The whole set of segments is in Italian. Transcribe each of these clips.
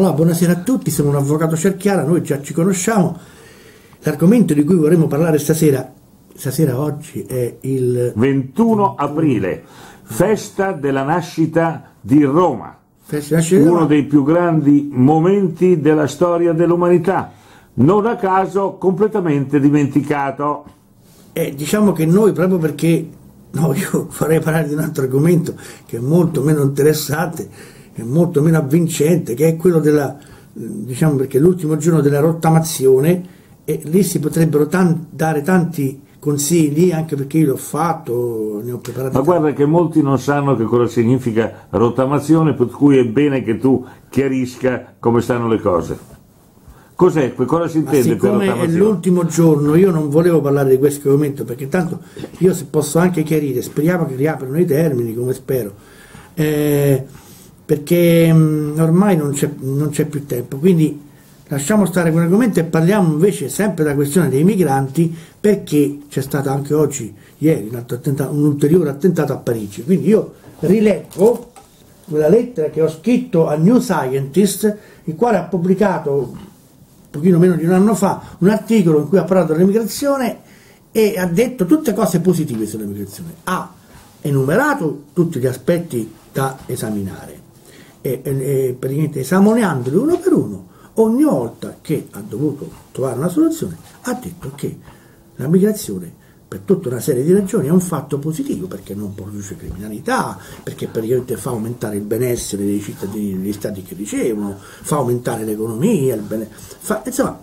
Allora, buonasera a tutti, sono un avvocato Cerchiara, noi già ci conosciamo. L'argomento di cui vorremmo parlare stasera, stasera oggi, è il 21 aprile, festa della nascita di Roma, Festa di Nascita uno dei più grandi momenti della storia dell'umanità, non a caso completamente dimenticato. Eh, diciamo che noi, proprio perché no, io vorrei parlare di un altro argomento che è molto meno interessante, è molto meno avvincente, che è quello della, diciamo perché è l'ultimo giorno della rottamazione e lì si potrebbero tan- dare tanti consigli, anche perché io l'ho fatto, ne ho preparati Ma guarda che molti non sanno che cosa significa rottamazione, per cui è bene che tu chiarisca come stanno le cose. Cos'è? Cosa si intende per siccome è rottamazione? l'ultimo giorno, io non volevo parlare di questo argomento perché tanto io se posso anche chiarire, speriamo che riaprano i termini, come spero, eh, perché mh, ormai non c'è, più tempo. Quindi lasciamo stare quell'argomento e parliamo invece sempre della questione dei migranti perché c'è stato anche oggi, ieri, un, attentato- un ulteriore attentato a Parigi. Quindi io rileggo quella lettera che ho scritto a New Scientist, il quale ha pubblicato un pochino meno di un anno fa un articolo in cui ha parlato dell'immigrazione e ha detto tutte cose positive sull'immigrazione. Ha enumerato tutti gli aspetti da esaminare e, e- praticamente esaminandoli uno per uno, ogni volta che ha dovuto trovare una soluzione, ha detto che la migrazione per tutta una serie di ragioni è un fatto positivo perché non produce criminalità, perché praticamente fa aumentare il benessere dei cittadini degli stati che ricevono, fa aumentare l'economia, fa- insomma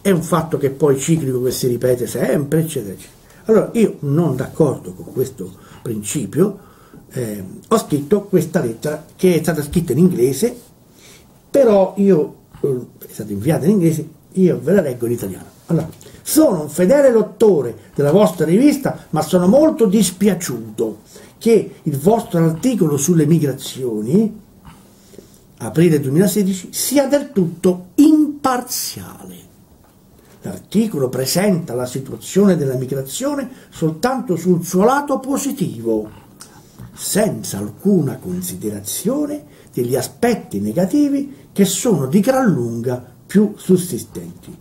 è un fatto che poi ciclico che si ripete sempre, eccetera, eccetera. Allora io non d'accordo con questo principio eh, ho scritto questa lettera che è stata scritta in inglese, però io eh, è stata inviata in inglese, io ve la leggo in italiano. Allora, sono un fedele lettore della vostra rivista, ma sono molto dispiaciuto che il vostro articolo sulle migrazioni, aprile 2016, sia del tutto imparziale. L'articolo presenta la situazione della migrazione soltanto sul suo lato positivo, senza alcuna considerazione degli aspetti negativi che sono di gran lunga più sussistenti.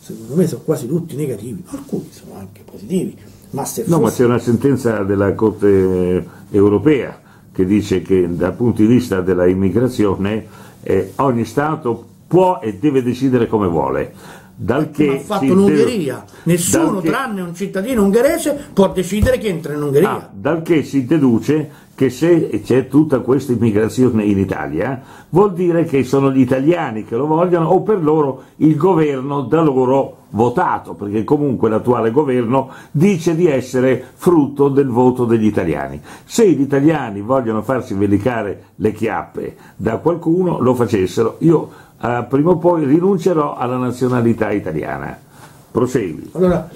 Secondo me sono quasi tutti negativi, alcuni sono anche positivi, ma se No, ma fosse- c'è una sentenza della Corte europea che dice che dal punto di vista della immigrazione eh, ogni Stato può e deve decidere come vuole. Dal che come ha fatto l'Ungheria, nessuno che- tranne un cittadino ungherese può decidere che entra in Ungheria. Ah, dal che si deduce che se c'è tutta questa immigrazione in Italia, vuol dire che sono gli italiani che lo vogliono o per loro il governo da loro votato, perché comunque l'attuale governo dice di essere frutto del voto degli italiani. Se gli italiani vogliono farsi vendicare le chiappe da qualcuno, lo facessero. Io eh, prima o poi rinuncerò alla nazionalità italiana. Prosegui. Allora,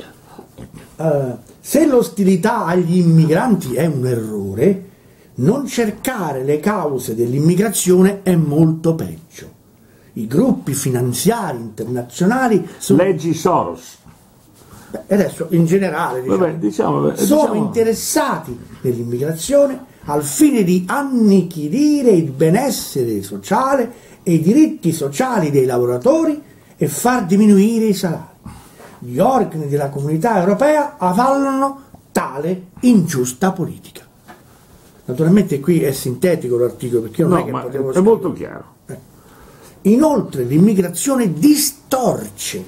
eh, se l'ostilità agli immigranti è un errore, non cercare le cause dell'immigrazione è molto peggio. I gruppi finanziari internazionali sono, Leggi Soros. e adesso in generale diciamo, Vabbè, diciamo, eh, sono diciamo- interessati nell'immigrazione al fine di annichilire il benessere sociale e i diritti sociali dei lavoratori e far diminuire i salari. Gli organi della comunità europea avallano tale ingiusta politica. Naturalmente qui è sintetico l'articolo perché io non No, è che ma potevo è scrivere. molto chiaro. Inoltre l'immigrazione distorce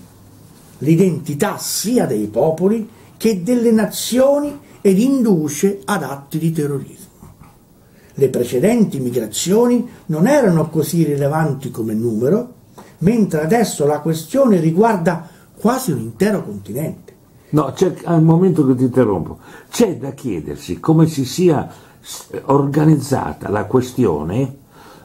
l'identità sia dei popoli che delle nazioni ed induce ad atti di terrorismo. Le precedenti migrazioni non erano così rilevanti come numero, mentre adesso la questione riguarda quasi un intero continente. No, c'è al momento che ti interrompo, c'è da chiedersi come si sia s- organizzata la questione,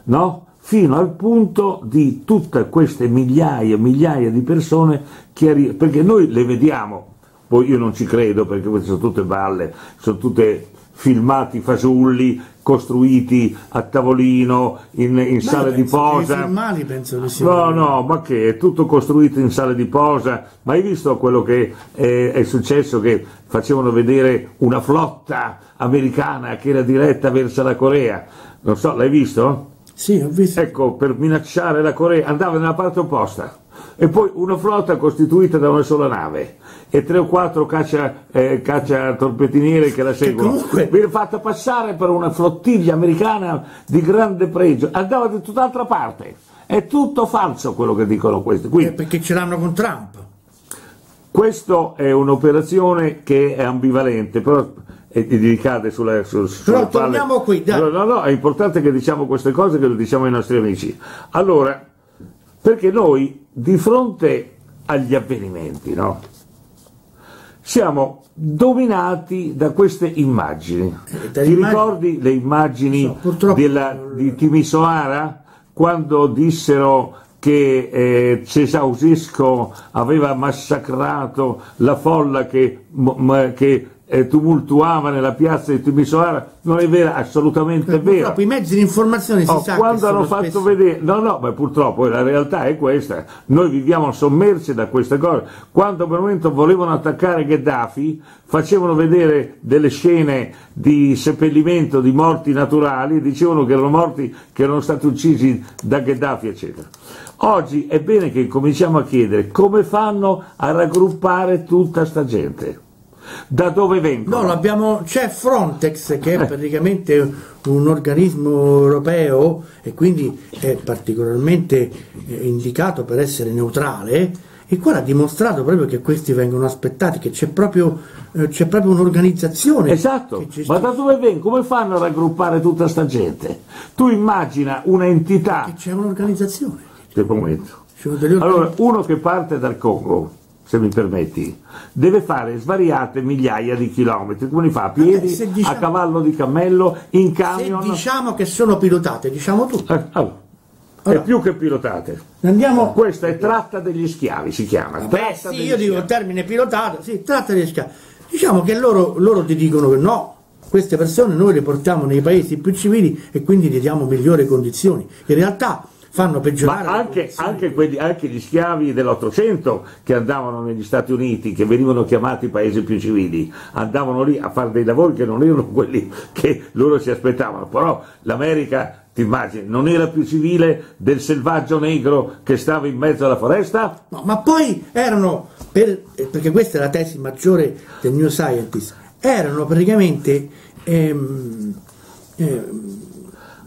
no? Fino al punto di tutte queste migliaia e migliaia di persone che arri- perché noi le vediamo, poi io non ci credo perché queste sono tutte balle, sono tutte filmati fasulli costruiti a tavolino in, in sale di posa. filmati No, no, ma che è tutto costruito in sale di posa. Ma hai visto quello che eh, è successo? Che facevano vedere una flotta americana che era diretta verso la Corea. Non so, l'hai visto? Sì, ho visto. Ecco, per minacciare la Corea, andava nella parte opposta. E poi una flotta costituita da una sola nave e tre o quattro caccia, eh, caccia torpediniere che la seguono. comunque- Viene fatta passare per una flottiglia americana di grande pregio. Andava da tutt'altra parte. È tutto falso quello che dicono questi. Eh, Quindi, perché ce l'hanno con Trump. questa è un'operazione che è ambivalente, però e ti ricade sulle, su, sulle Però torniamo qui, dai. No, no, no, è importante che diciamo queste cose che lo diciamo ai nostri amici. Allora, perché noi di fronte agli avvenimenti, no? Siamo dominati da queste immagini. Eh, Ti immagini- ricordi le immagini So, purtroppo- della- di Timisoara quando dissero che eh, Cesausesco aveva massacrato la folla che, che, eh, tumultuava nella piazza di Timisoara? Non è vero, assolutamente vero. Purtroppo i mezzi di informazione si Oh, sa quando hanno fatto spesso- vedere, no, no, ma purtroppo la realtà è questa. Noi viviamo sommersi da queste cose. Quando per un momento volevano attaccare Gheddafi, facevano vedere delle scene di seppellimento di morti naturali, dicevano che erano morti che erano stati uccisi da Gheddafi, eccetera. Oggi è bene che cominciamo a chiedere come fanno a raggruppare tutta sta gente. Da dove vengono? No, l'abbiamo- c'è Frontex che Eh. è praticamente un organismo europeo e quindi è particolarmente eh, indicato per essere neutrale e qua ha dimostrato proprio che questi vengono aspettati, che c'è proprio, eh, c'è proprio un'organizzazione. Esatto, che ma da dove vengono? Come fanno a raggruppare tutta sta gente? Tu immagina un'entità che c'è un'organizzazione. del momento. Allora, uno che parte dal Congo, se mi permetti, deve fare svariate migliaia di chilometri. Come li fa? A piedi, se diciamo- a cavallo di cammello, in se camion? diciamo che sono pilotate, diciamo tutto. Eh, allora, Allora. È più che pilotate. Andiamo Questa è tratta degli schiavi, si chiama. Beh, sì, degli io dico il schiavi. termine pilotato, sì, tratta di schiavi. Diciamo che loro, loro ti dicono che no, queste persone noi le portiamo nei paesi più civili e quindi gli diamo migliori condizioni. In realtà fanno peggiorare. Ma anche, anche quelli- anche gli schiavi dell'Ottocento che andavano negli Stati Uniti, che venivano chiamati paesi più civili, andavano lì a fare dei lavori che non erano quelli che loro si aspettavano. Però l'America, ti immagini, non era più civile del selvaggio negro che stava in mezzo alla foresta? No, ma poi erano, per- perché questa è la tesi maggiore del New Scientist, erano praticamente ehm, ehm,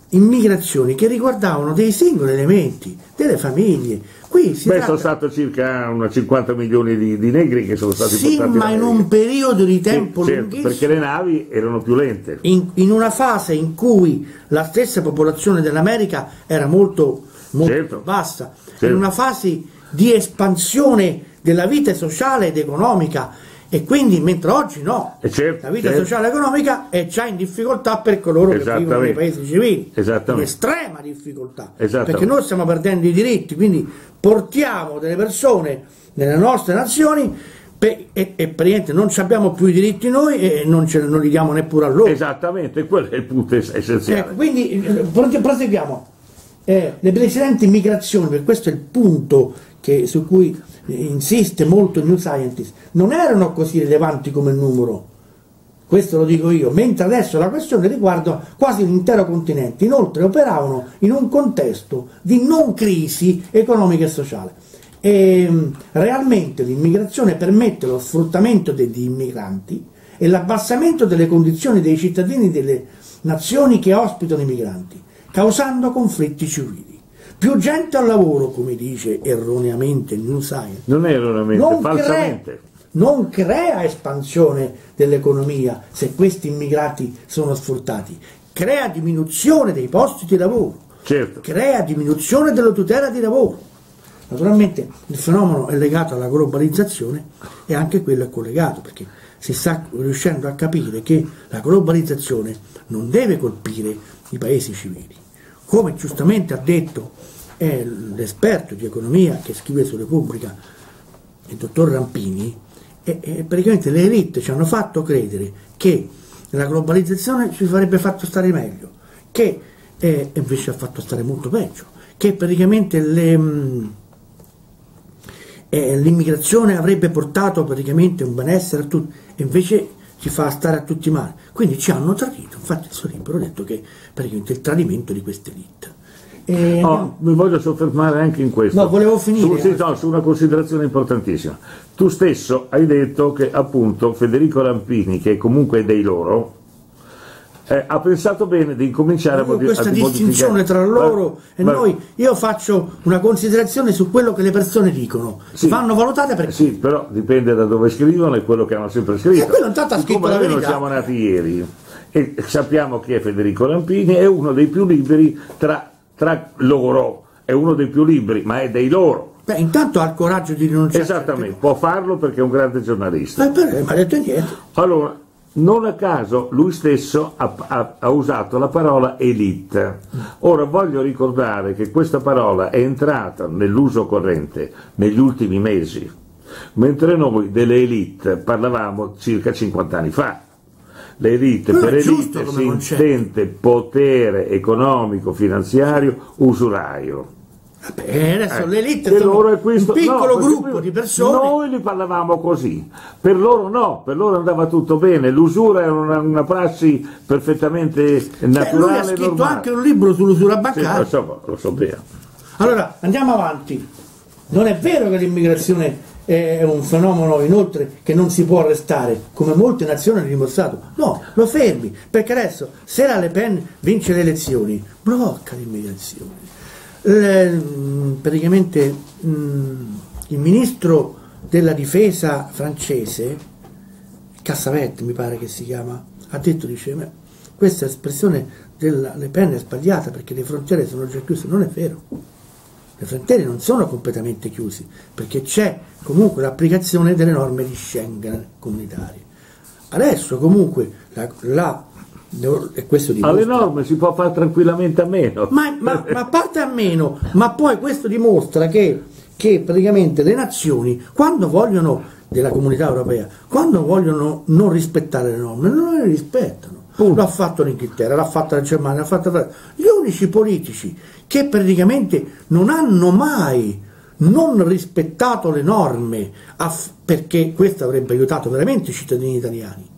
immigrazioni che riguardavano dei singoli elementi, delle famiglie. Qui si Beh, tratta... sono stato circa una 50 milioni di, di negri che sono stati Sì, portati ma in un periodo di tempo Sì, certo, lunghissimo. perché le navi erano più lente. in, in una fase in cui la stessa popolazione dell'America era molto, molto Certo. bassa, Certo. in una fase di espansione della vita sociale ed economica e quindi mentre oggi no, E certo, la vita certo. sociale e economica è già in difficoltà per coloro che vivono nei paesi civili, in estrema difficoltà, perché noi stiamo perdendo i diritti, quindi portiamo delle persone nelle nostre nazioni e, e praticamente non ci abbiamo più i diritti noi e non, ce, non li diamo neppure a loro. Esattamente, quello è il punto es- essenziale. Ecco, quindi eh, prose- proseguiamo. Eh, le precedenti migrazioni, per questo è il punto che- su cui eh, insiste molto il New Scientist, non erano così rilevanti come numero, questo lo dico io, mentre adesso la questione riguarda quasi l'intero continente, inoltre operavano in un contesto di non crisi economica e sociale. E, mh, realmente l'immigrazione permette lo sfruttamento degli immigranti e l'abbassamento delle condizioni dei cittadini delle nazioni che ospitano i migranti, causando conflitti civili. Più gente al lavoro, come dice erroneamente New Science, Non erroneamente, non falsamente. crea, non crea espansione dell'economia se questi immigrati sono sfruttati, crea diminuzione dei posti di lavoro, Certo. crea diminuzione della tutela di lavoro. Naturalmente il fenomeno è legato alla globalizzazione e anche quello è collegato perché si sta riuscendo a capire che la globalizzazione non deve colpire i paesi civili. Come giustamente ha detto eh, l'esperto di economia che scrive su Repubblica, il dottor Rampini, e, e praticamente le elite ci hanno fatto credere che la globalizzazione ci farebbe fatto stare meglio, che eh, invece ha fatto stare molto peggio, che praticamente mh, eh, l'immigrazione avrebbe portato praticamente un benessere a tutti, invece ci fa stare a tutti male. Quindi ci hanno tradito, infatti il suo libro ha detto che praticamente il tradimento di queste elite. E Oh, mi voglio soffermare anche in questo. No, volevo finire. Su, sì, no, su una considerazione importantissima. Tu stesso hai detto che appunto Federico Rampini, che comunque è dei loro, eh, ha pensato bene di incominciare a, Io a questa modificare- distinzione tra loro Ma- e ma- noi, io faccio una considerazione su quello che le persone dicono, Sì. vanno valutate perché Sì, però dipende da dove scrivono e quello che hanno sempre scritto. E quello intanto ha scritto la noi non siamo nati ieri e sappiamo chi è Federico Rampini, è uno dei più liberi tra, tra loro, è uno dei più liberi, ma è dei loro. Beh, intanto ha il coraggio di rinunciare. Esattamente, può farlo perché è un grande giornalista. Eh, però, ma ha detto niente. Allora, non a caso lui stesso ha, ha- ha usato la parola elite. Ora voglio ricordare che questa parola è entrata nell'uso corrente negli ultimi mesi, mentre noi delle elite parlavamo circa 50 anni fa. L'elite per elite si intende potere economico, finanziario, usuraio. Vabbè, adesso Eh, l'elite loro è questo- un piccolo no, gruppo di persone. Noi li parlavamo così, per loro no, per loro andava tutto bene, l'usura era una, una prassi perfettamente Beh, lui ha naturale scritto normale. anche un libro sull'usura Sì, bancaria. lo, so, lo sappiamo. Allora, andiamo avanti. Non è vero che l'immigrazione è un fenomeno inoltre che non si può arrestare, come molte nazioni hanno dimostrato. No, lo fermi, perché adesso se la Le Pen vince le elezioni, blocca l'immigrazione. Praticamente mm, il ministro della difesa francese, Cassavet mi pare che si chiama, ha detto, dice, "Ma questa espressione della Le Pen è sbagliata perché le frontiere sono già chiuse, non è vero. Le frontiere non sono completamente chiuse perché c'è comunque l'applicazione delle norme di Schengen comunitarie. Adesso comunque la, la- Alle norme si può fare tranquillamente a meno. ma, ma- ma a parte a meno, ma poi questo dimostra che, che praticamente le nazioni, quando vogliono, della comunità europea, quando vogliono non rispettare le norme, non le rispettano. L'ha fatto l'Inghilterra, l'ha fatta la Germania, l'ha fatta la. Gli unici politici che praticamente non hanno mai non rispettato le norme perché questo avrebbe aiutato veramente i cittadini italiani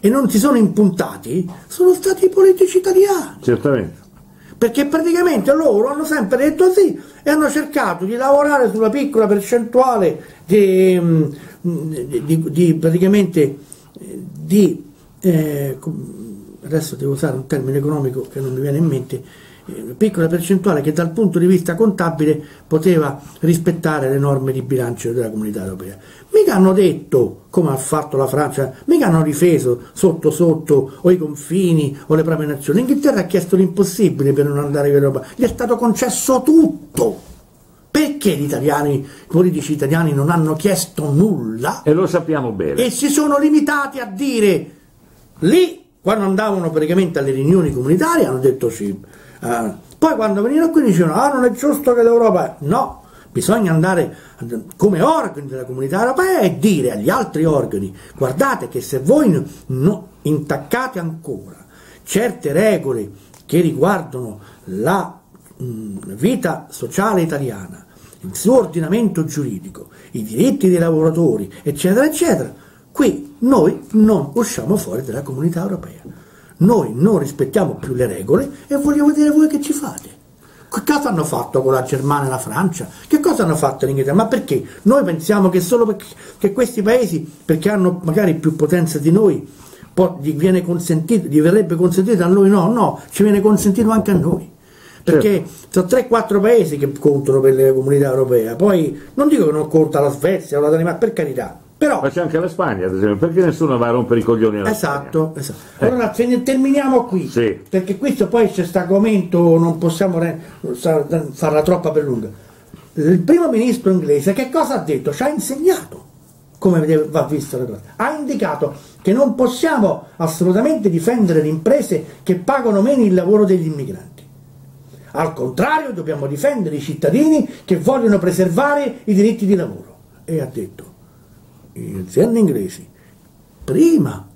e non si sono impuntati sono stati i politici italiani Certamente. perché praticamente loro hanno sempre detto sì e hanno cercato di lavorare sulla piccola percentuale di, mm, di- di- praticamente di eh, adesso devo usare un termine economico che non mi viene in mente piccola percentuale che dal punto di vista contabile poteva rispettare le norme di bilancio della comunità europea. Mica hanno detto, come ha fatto la Francia, mica hanno difeso sotto sotto o i confini o le proprie nazioni. L'Inghilterra ha chiesto l'impossibile per non andare in Europa, gli è stato concesso tutto. Perché gli italiani, i politici italiani non hanno chiesto nulla? E lo sappiamo bene. e si sono limitati a dire lì quando andavano praticamente alle riunioni comunitarie hanno detto sì Ah, poi quando venivano qui dicevano ah non è giusto che l'Europa no bisogna andare come organi della comunità europea e dire agli altri organi guardate che se voi no- intaccate ancora certe regole che riguardano la mh, vita sociale italiana il suo ordinamento giuridico, i diritti dei lavoratori, eccetera, eccetera, qui noi non usciamo fuori dalla comunità europea. Noi non rispettiamo più le regole e vogliamo vedere voi che ci fate. Che cosa hanno fatto con la Germania e la Francia? Che cosa hanno fatto l'Inghilterra? Ma perché? Noi pensiamo che solo perché che questi paesi, perché hanno magari più potenza di noi, gli, viene consentito, gli verrebbe consentito a noi no, no, ci viene consentito anche a noi. Perché sono 3-4 paesi che contano per le comunità europee, poi non dico che non conta la Svezia o la Danimarca, per carità, però Ma c'è anche la Spagna, ad esempio, perché nessuno va a rompere i coglioni alla Esatto, esatto. Allora fin- terminiamo qui, Sì. perché questo poi c'è questo argomento, non possiamo farla troppa per lunga. Il primo ministro inglese che cosa ha detto? Ci ha insegnato come va vista la cosa. Ha indicato che non possiamo assolutamente difendere le imprese che pagano meno il lavoro degli immigranti. Al contrario, dobbiamo difendere i cittadini che vogliono preservare i diritti di lavoro. E ha detto, le aziende inglesi, prima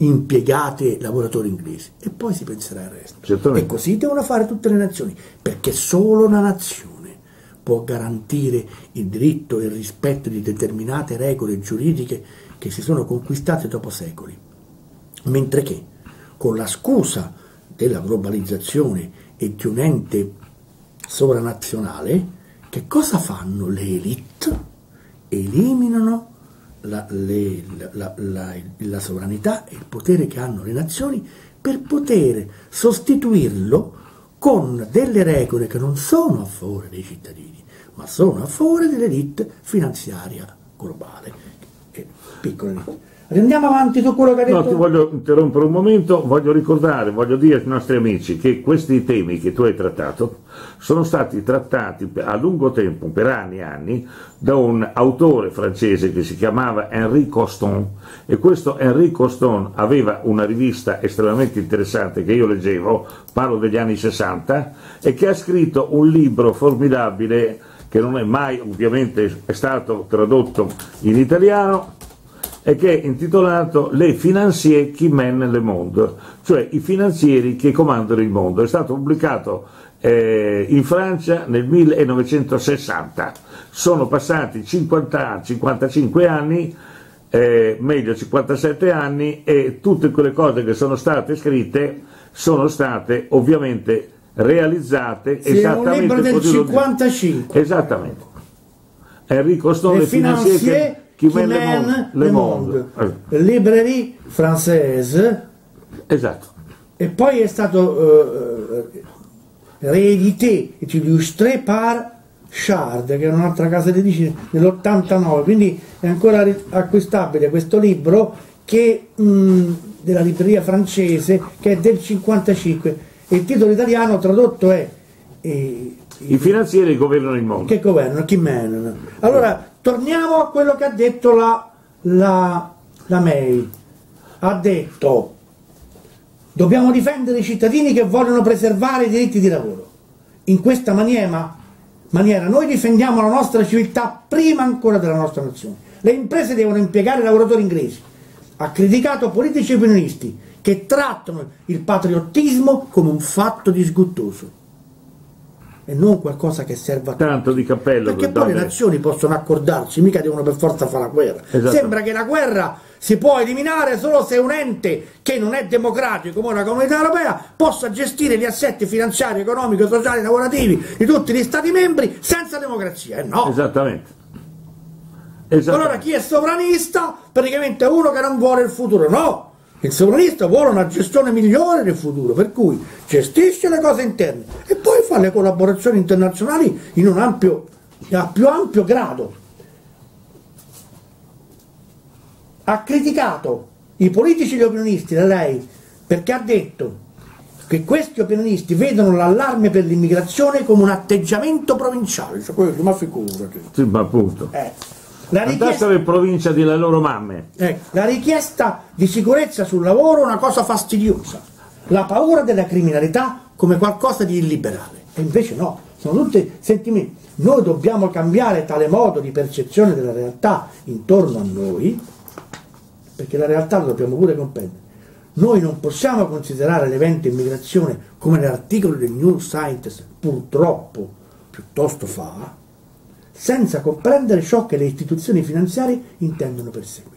impiegate lavoratori inglesi e poi si penserà al resto. Certamente. E così devono fare tutte le nazioni, perché solo una nazione può garantire il diritto e il rispetto di determinate regole giuridiche che si sono conquistate dopo secoli. Mentre che con la scusa della globalizzazione e di un ente sovranazionale, che cosa fanno le elite? Eliminano la, le, la, la, la sovranità e il potere che hanno le nazioni per poter sostituirlo con delle regole che non sono a favore dei cittadini, ma sono a favore dell'elite finanziaria globale. Piccola elite. Andiamo avanti su quello che ha detto. No, ti voglio interrompere un momento, voglio ricordare, voglio dire ai nostri amici che questi temi che tu hai trattato sono stati trattati a lungo tempo, per anni e anni, da un autore francese che si chiamava Henri Coston e questo Henri Coston aveva una rivista estremamente interessante che io leggevo, parlo degli anni 60, e che ha scritto un libro formidabile che non è mai ovviamente è stato tradotto in italiano, e che è intitolato Le financiers qui mènent le monde, cioè i finanzieri che comandano il mondo. È stato pubblicato eh, in Francia nel 1960. Sono passati 50, 55 anni, eh, meglio 57 anni, e tutte quelle cose che sono state scritte sono state ovviamente realizzate sì, esattamente è un libro del 55. Esattamente. Enrico Stone, finanzieri qui le monde, le monde. Eh. Librairie française. Esatto. E poi è stato uh, reedité et illustré par Chard, che è un'altra casa editrice dell'89, quindi è ancora acquistabile questo libro che, mh, della libreria francese che è del 55 e il titolo italiano tradotto è eh, i finanzieri governano il mondo. Che governano? Chi menano? Allora, torniamo a quello che ha detto la, la, la May. Ha detto, dobbiamo difendere i cittadini che vogliono preservare i diritti di lavoro. In questa maniera, maniera noi difendiamo la nostra civiltà prima ancora della nostra nazione. Le imprese devono impiegare lavoratori inglesi. Ha criticato politici e opinionisti che trattano il patriottismo come un fatto disguttoso e non qualcosa che serva tanto di cappello perché poi le nazioni possono accordarsi mica devono per forza fare la guerra. Esatto. sembra che la guerra si può eliminare solo se un ente che non è democratico come la comunità europea possa gestire gli assetti finanziari, economici, sociali, lavorativi di tutti gli stati membri senza democrazia. Eh no. Esattamente. Esattamente. Allora chi è sovranista? Praticamente è uno che non vuole il futuro, no, il sovranista vuole una gestione migliore del futuro, per cui gestisce le cose interne e poi fa le collaborazioni internazionali in un ampio, a più ampio grado. Ha criticato i politici e gli opinionisti da lei perché ha detto che questi opinionisti vedono l'allarme per l'immigrazione come un atteggiamento provinciale, cioè quello, ma figurati. Sì, ma appunto. Eh. La richiesta, in provincia delle loro mamme. Eh, la richiesta di sicurezza sul lavoro è una cosa fastidiosa, la paura della criminalità come qualcosa di illiberale. E invece no, sono tutti sentimenti. Noi dobbiamo cambiare tale modo di percezione della realtà intorno a noi, perché la realtà la dobbiamo pure comprendere. Noi non possiamo considerare l'evento immigrazione come l'articolo del New Scientist purtroppo piuttosto fa, senza comprendere ciò che le istituzioni finanziarie intendono perseguire.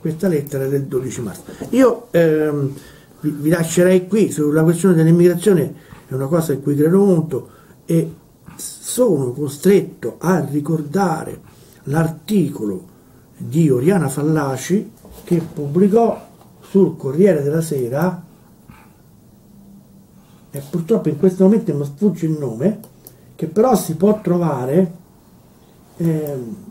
Questa lettera è del 12 marzo. Io ehm, vi, lascerei qui sulla questione dell'immigrazione, è una cosa in cui credo molto e sono costretto a ricordare l'articolo di Oriana Fallaci che pubblicò sul Corriere della Sera e purtroppo in questo momento mi sfugge il nome, che però si può trovare eh,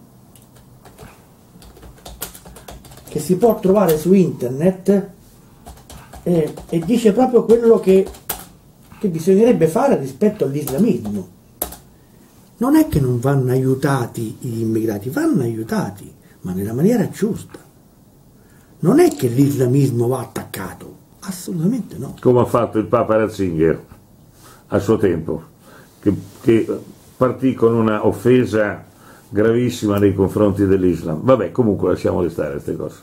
che si può trovare su internet eh, e dice proprio quello che, che bisognerebbe fare rispetto all'islamismo. Non è che non vanno aiutati gli immigrati, vanno aiutati, ma nella maniera giusta. Non è che l'islamismo va attaccato, assolutamente no. Come ha fatto il Papa Ratzinger a suo tempo, che, che partì con una offesa gravissima nei confronti dell'Islam. Vabbè, comunque lasciamo restare queste cose.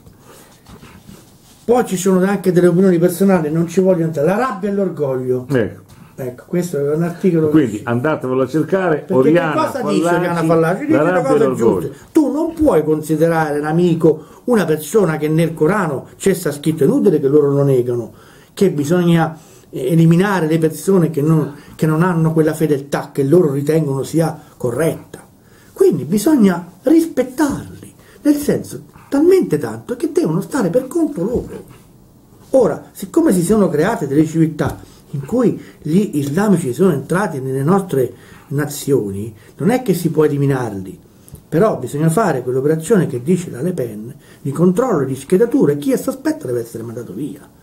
Poi ci sono anche delle opinioni personali, non ci voglio entrare. La rabbia e l'orgoglio. Ecco. Ecco, questo è un articolo. Quindi andatevelo a cercare. Perché Oriana che cosa Fallaci, dice Oriana Fallaci? Dice cose giuste. Tu non puoi considerare un amico una persona che nel Corano c'è sta scritto inutile che loro lo negano, che bisogna eliminare le persone che non, che non hanno quella fedeltà che loro ritengono sia corretta. Quindi bisogna rispettarli, nel senso talmente tanto che devono stare per conto loro. Ora, siccome si sono create delle civiltà in cui gli islamici sono entrati nelle nostre nazioni, non è che si può eliminarli, però bisogna fare quell'operazione che dice la Le Pen di controllo di schedature, chi è sospetto deve essere mandato via.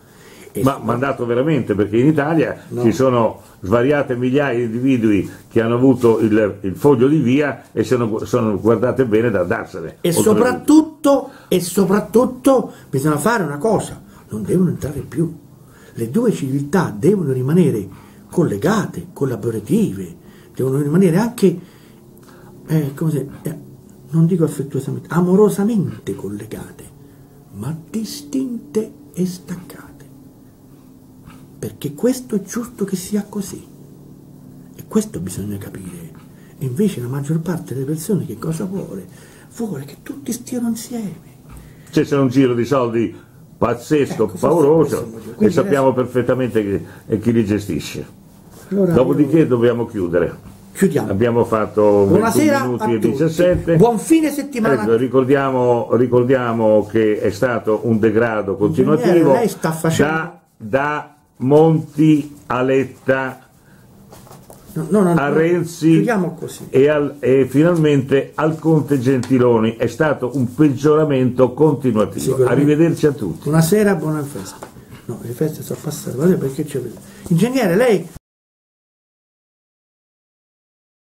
E Ma mandato veramente, perché in Italia no. ci sono svariate migliaia di individui che hanno avuto il, il foglio di via e sono, sono, guardate bene da andarsene. E soprattutto, e soprattutto bisogna fare una cosa, non devono entrare più. Le due civiltà devono rimanere collegate, collaborative, devono rimanere anche, eh, se, eh, non dico affettuosamente, amorosamente collegate, ma distinte e staccate. Perché questo è giusto che sia così. E questo bisogna capire. E invece la maggior parte delle persone che cosa vuole? Vuole che tutti stiano insieme. C'è cioè, un giro di soldi pazzesco, ecco, pauroso e sappiamo adesso... perfettamente chi, chi li gestisce. Allora, Dopodiché io... dobbiamo chiudere. Chiudiamo. Abbiamo fatto Buonasera 21 minuti e 17. Buon fine settimana. Ecco, ricordiamo, ricordiamo, che è stato un degrado continuativo da, da, Monti a Letta no, no, no, a Renzi e, al, e, finalmente al Conte Gentiloni. È stato un peggioramento continuativo. Arrivederci a tutti. Buonasera, buona festa. No, le feste sono passate, perché c'è... Ingegnere, lei...